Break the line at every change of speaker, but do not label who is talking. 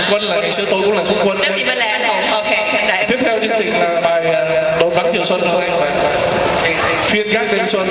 không quân là ngày xưa tôi cũng là không quân
Nếu gì bên là anh hùng, ok,
tiếp theo chương trình là bài ờ, đón vắng chiều xuân. Thôi anh phiên gác đêm xuân